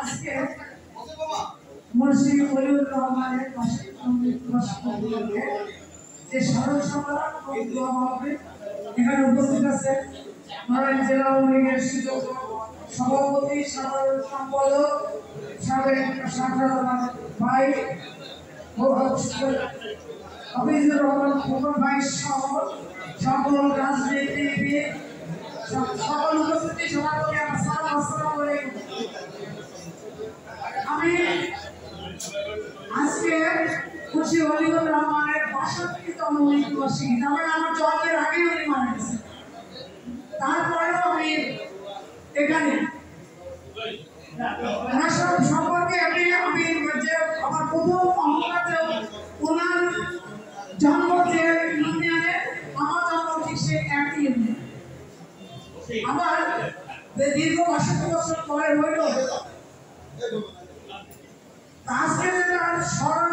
আজকে মুন্সি ওলিউর রহমানের পাশে যে স্মরণ সভা এখানে উপস্থিত আছে জেলা আওয়ামী লীগের সুযোগ্য সভাপতি, সাধারণ সম্পাদক, সাবেক সাধারণ ভাই হাফিজুর রহমান ভাই সহ সকল রাজনীতিবিদ সকল উপস্থিতি সভাপতি আমি আজকে খুশি অলিউর রহমানের বাষট্টিতম মৃত্যুবার্ষিকী তার মানে আমার জন্মের আগেই উনি মারা গেছে। তারপরেও আমি এখানে। ওনার সব সম্পর্কে আমি আমি যে আমার প্রথম অহংকার যে ওনার জন্ম যে ইউনিয়নে, আমার জন্ম ঠিক সে একই ইউনিয়ন। আমার দীর্ঘ বাষট্টি বছর পরে হইল, আজকে যেটা স্মরণ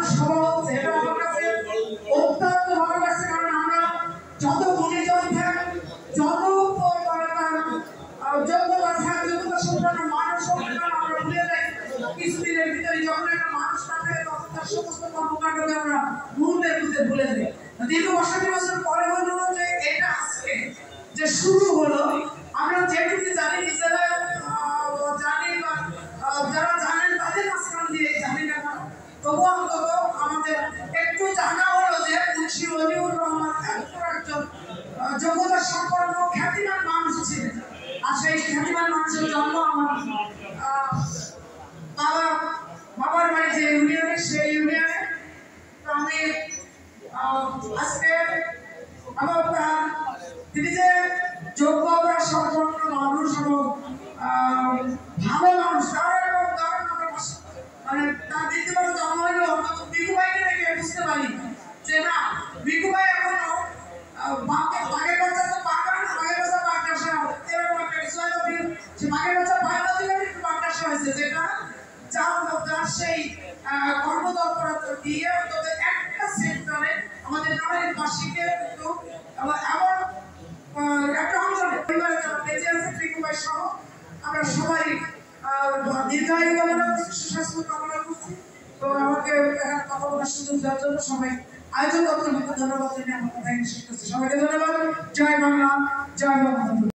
কর্মকাণ্ডকে আমরা মুহূর্তের মধ্যে ভুলে যাই। দীর্ঘ বাষট্টি বছর পরে হলো যে এটা আজকে, যে শুরু হলো। আমরা যেটুকু জানি, নিজেরা জানি বা যারা জানেন তাদের মাঝখান দিয়ে জানি না। তবু অন্তত আমাদের একটু জানা হলো যে মুন্সি অলিউর রহমান একজন যোগ্যতা সম্পন্ন, খ্যাতিমান মানুষ ছিলেন। আর সেই খ্যাতিমান মানুষের জন্ম আমার বাবা, বাবার বাড়ি যে ইউনিয়নে সেই ইউনিয়নে তো আমি আহ, আজকে আহ, তিনি যে যোগ্যতা সম্পন্ন মানুষ এবং ভালো মানুষ তার মানে আমরা সবাই দীর্ঘায়ু কামনা করছি, সুস্বাস্থ্য কামনা করছি তো আমাকে কথা বলার সুযোগ দেওয়ার জন্য সবাই আয়োজক দপ্তরকে ধন্যবাদ জানিয়ে আমার কথা সবাইকে ধন্যবাদ। জয় বাংলা, জয় বঙ্গবন্ধু।